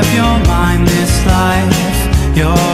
up your mind. This life you're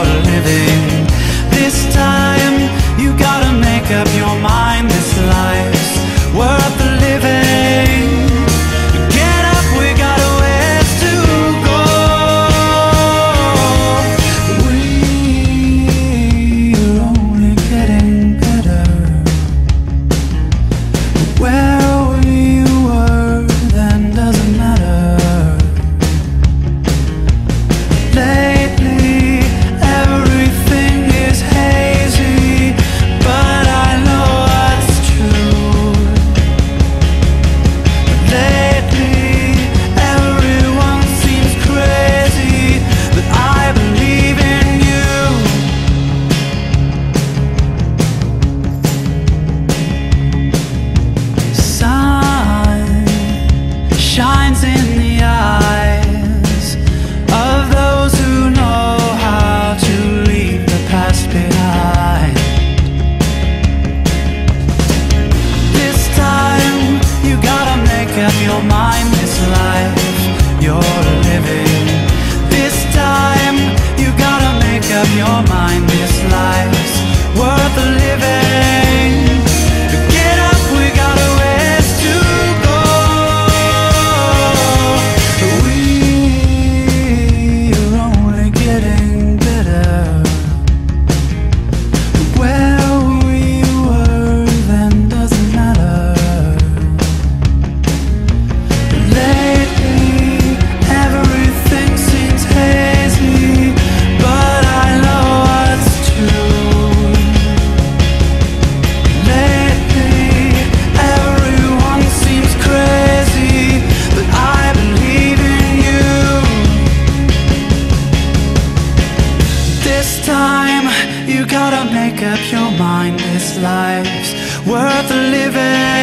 life's worth living.